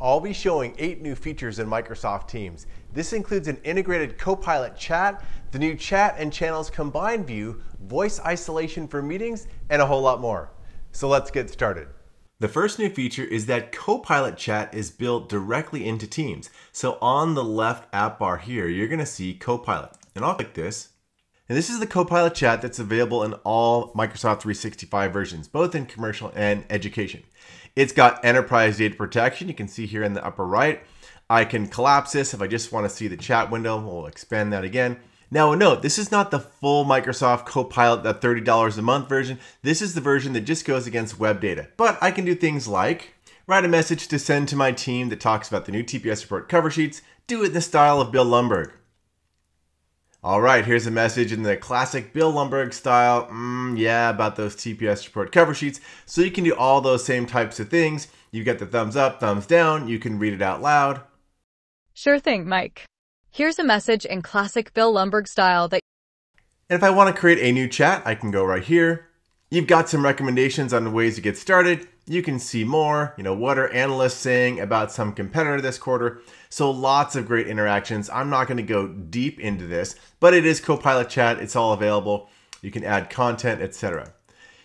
I'll be showing eight new features in Microsoft Teams. This includes an integrated Copilot chat, the new chat and channels combined view, voice isolation for meetings, and a whole lot more. So let's get started. The first new feature is that Copilot chat is built directly into Teams. So on the left app bar here, you're gonna see Copilot. And I'll click this. And this is the Copilot chat that's available in all Microsoft 365 versions, both in commercial and education. It's got enterprise data protection. You can see here in the upper right. I can collapse this if I just want to see the chat window. We'll expand that again. Now note, this is not the full Microsoft Copilot, the $30 a month version. This is the version that just goes against web data. But I can do things like write a message to send to my team that talks about the new TPS report cover sheets, do it in the style of Bill Lumbergh. All right, here's a message in the classic Bill Lumbergh style. Mm, yeah, about those TPS report cover sheets. So you can do all those same types of things. You get the thumbs up, thumbs down. You can read it out loud. Sure thing, Mike. Here's a message in classic Bill Lumbergh style that. And if I want to create a new chat, I can go right here. You've got some recommendations on ways to get started. You can see more, you know, what are analysts saying about some competitor this quarter. So lots of great interactions. I'm not going to go deep into this, but it is Copilot Chat. It's all available. You can add content, etc.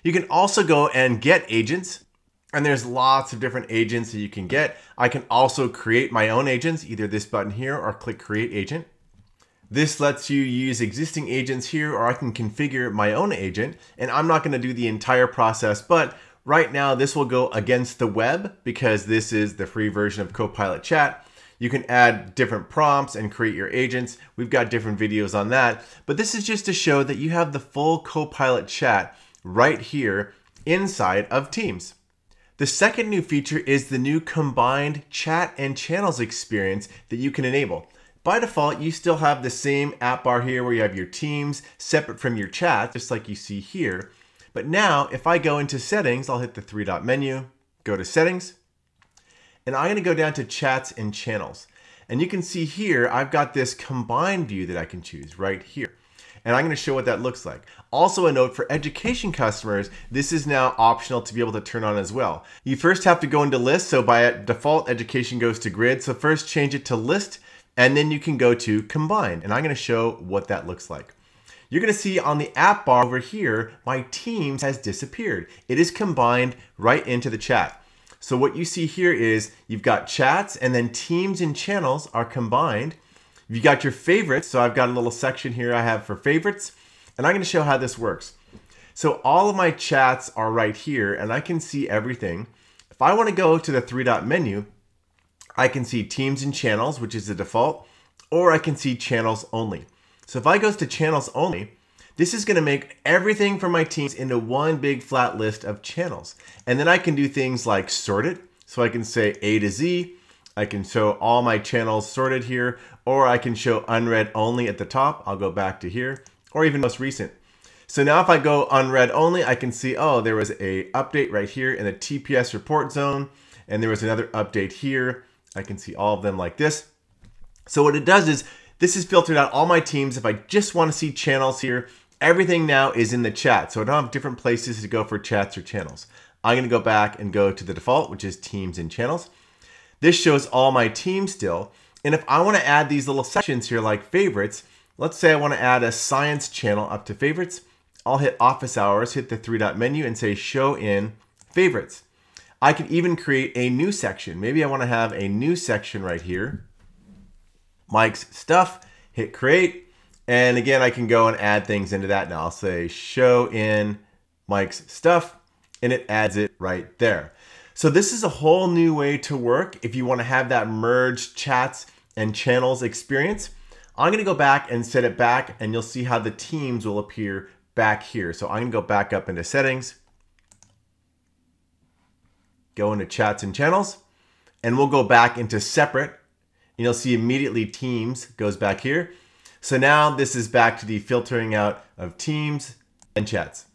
You can also go and get agents. And there's lots of different agents that you can get. I can also create my own agents, either this button here or click create agent. This lets you use existing agents here or I can configure my own agent and I'm not gonna do the entire process, but right now this will go against the web because this is the free version of Copilot Chat. You can add different prompts and create your agents. We've got different videos on that, but this is just to show that you have the full Copilot chat right here inside of Teams. The second new feature is the new combined chat and channels experience that you can enable. By default, you still have the same app bar here where you have your teams separate from your chat, just like you see here. But now, if I go into settings, I'll hit the three dot menu, go to settings, and I'm gonna go down to chats and channels. And you can see here, I've got this combined view that I can choose right here. And I'm gonna show what that looks like. Also a note for education customers, this is now optional to be able to turn on as well. You first have to go into list, so by default, education goes to grid. So first change it to list, and then you can go to combined. And I'm gonna show what that looks like. You're gonna see on the app bar over here, my Teams has disappeared. It is combined right into the chat. So what you see here is you've got chats and then teams and channels are combined. You got your favorites. So I've got a little section here I have for favorites and I'm going to show how this works. So all of my chats are right here and I can see everything. If I want to go to the three dot menu, I can see teams and channels, which is the default, or I can see channels only. So if I goes to channels only, this is going to make everything from my teams into one big flat list of channels. And then I can do things like sort it. So I can say A to Z. I can show all my channels sorted here, or I can show unread only at the top. I'll go back to here, or even most recent. So now if I go unread only, I can see, oh, there was a update right here in the TPS report zone, and there was another update here. I can see all of them like this. So what it does is, this is filtered out all my teams. If I just want to see channels here, Everything now is in the chat, so I don't have different places to go for chats or channels. I'm going to go back and go to the default, which is teams and channels. This shows all my teams still. And if I want to add these little sections here like favorites, let's say I want to add a science channel up to favorites. I'll hit office hours, hit the three dot menu and say show in favorites. I can even create a new section. Maybe I want to have a new section right here. Mike's stuff, hit create. And again, I can go and add things into that. Now I'll say show in Mike's stuff and it adds it right there. So this is a whole new way to work if you want to have that merged chats and channels experience. I'm going to go back and set it back and you'll see how the teams will appear back here. So I'm going to go back up into settings, go into chats and channels, and we'll go back into separate. And you'll see immediately teams goes back here. So now this is back to the filtering out of teams and chats.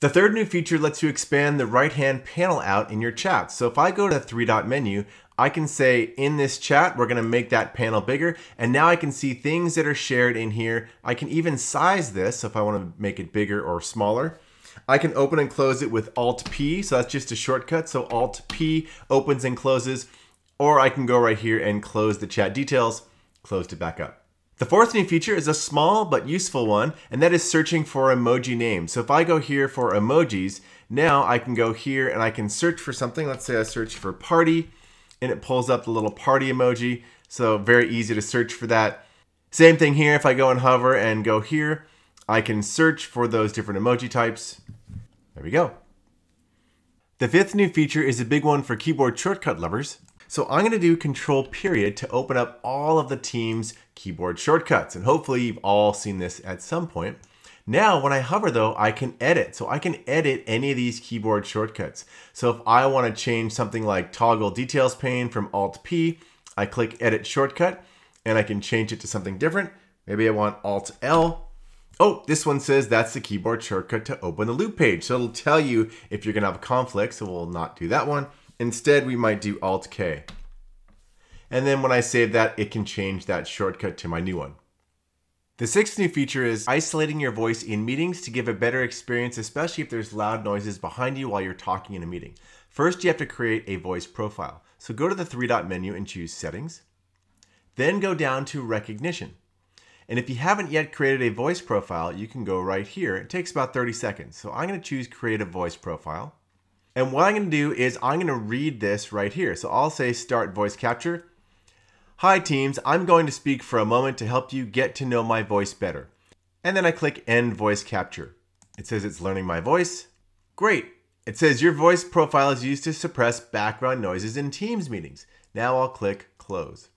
The third new feature lets you expand the right-hand panel out in your chat. So if I go to the three-dot menu, I can say in this chat, we're gonna make that panel bigger. And now I can see things that are shared in here. I can even size this if I wanna make it bigger or smaller. I can open and close it with Alt P, so that's just a shortcut. So Alt P opens and closes or I can go right here and close the chat details, closed it back up. The fourth new feature is a small but useful one, and that is searching for emoji names. So if I go here for emojis, now I can go here and I can search for something. Let's say I search for party, and it pulls up the little party emoji. So very easy to search for that. Same thing here, if I go and hover and go here, I can search for those different emoji types. There we go. The fifth new feature is a big one for keyboard shortcut lovers. So I'm going to do control period to open up all of the team's keyboard shortcuts. And hopefully you've all seen this at some point. Now, when I hover though, I can edit. So I can edit any of these keyboard shortcuts. So if I want to change something like toggle details pane from Alt P, I click edit shortcut and I can change it to something different. Maybe I want Alt L. Oh, this one says that's the keyboard shortcut to open the loop page. So it'll tell you if you're gonna have a conflict. So we'll not do that one. Instead, we might do Alt K. And then when I save that, it can change that shortcut to my new one. The sixth new feature is isolating your voice in meetings to give a better experience, especially if there's loud noises behind you while you're talking in a meeting. First, you have to create a voice profile. So go to the three dot menu and choose settings. Then go down to recognition. And if you haven't yet created a voice profile, you can go right here. It takes about 30 seconds. So I'm going to choose create a voice profile. And what I'm going to do is I'm going to read this right here. So I'll say start voice capture. Hi teams, I'm going to speak for a moment to help you get to know my voice better. And then I click end voice capture. It says it's learning my voice. Great. It says your voice profile is used to suppress background noises in Teams meetings. Now I'll click close.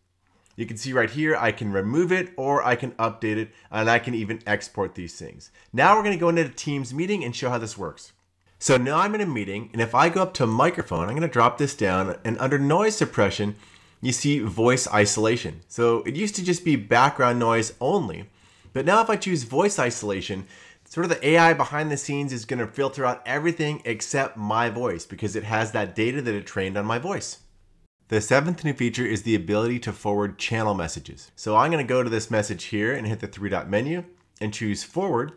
You can see right here, I can remove it or I can update it and I can even export these things. Now we're gonna go into Teams meeting and show how this works. So now I'm in a meeting, and if I go up to a microphone, I'm going to drop this down, and under noise suppression, you see voice isolation. So it used to just be background noise only, but now if I choose voice isolation, sort of the AI behind the scenes is going to filter out everything except my voice because it has that data that it trained on my voice. The seventh new feature is the ability to forward channel messages. So I'm going to go to this message here and hit the three dot menu and choose forward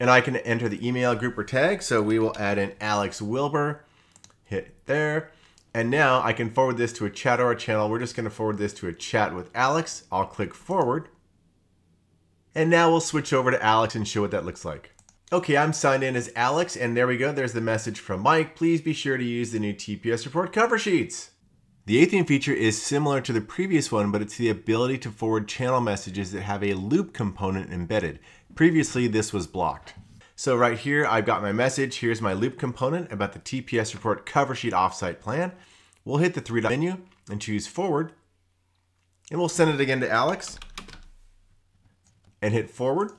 and I can enter the email group or tag. So we will add in Alex Wilber, hit there. And now I can forward this to a chat or a channel. We're just gonna forward this to a chat with Alex. I'll click forward. And now we'll switch over to Alex and show what that looks like. Okay, I'm signed in as Alex, and there we go. There's the message from Mike. Please be sure to use the new TPS report cover sheets. The eighth feature is similar to the previous one, but it's the ability to forward channel messages that have a loop component embedded. Previously, this was blocked. So right here, I've got my message. Here's my loop component about the TPS report cover sheet offsite plan. We'll hit the three dot menu and choose forward. And we'll send it again to Alex and hit forward.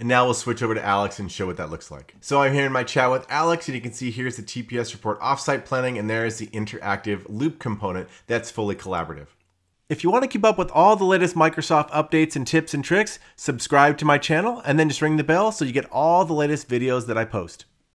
And now we'll switch over to Alex and show what that looks like. So I'm here in my chat with Alex and you can see here's the TPS report offsite planning and there is the interactive loop component that's fully collaborative. If you want to keep up with all the latest Microsoft updates and tips and tricks, subscribe to my channel and then just ring the bell so you get all the latest videos that I post.